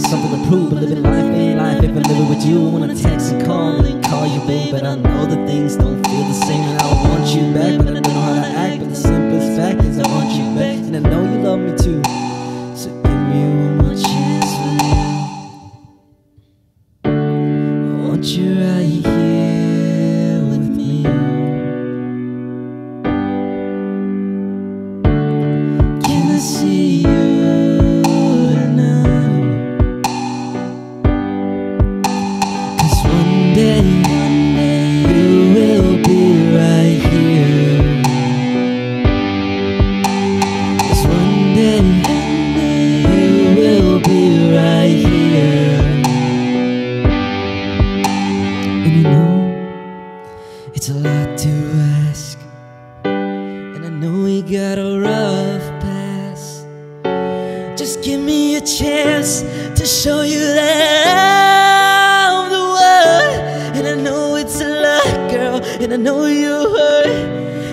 something to prove, but living life ain't life if I'm living with you. When I text and call and call you babe, but I know that things don't feel the same, and I want you back, but I don't know how to act. But the simplest fact is I want you back, and I know you love me too. So give me one more chance for you. I want you right here. Got a rough past. Just give me a chance to show you that I'm the one. And I know it's a lot, girl. And I know you're hurt.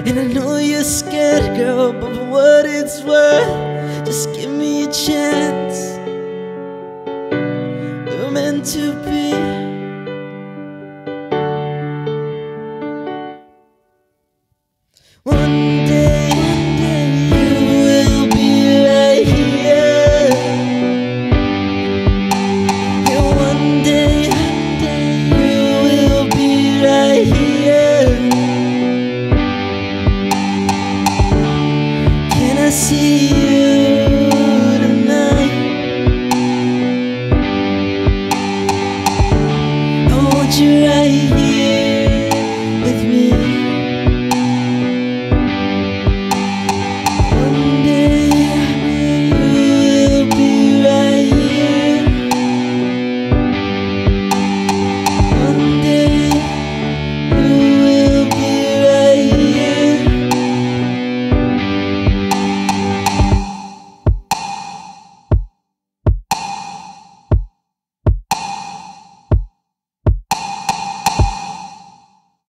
And I know you're scared, girl. But for what it's worth, just give me a chance. We're meant to be. One I see you tonight? I want you right here.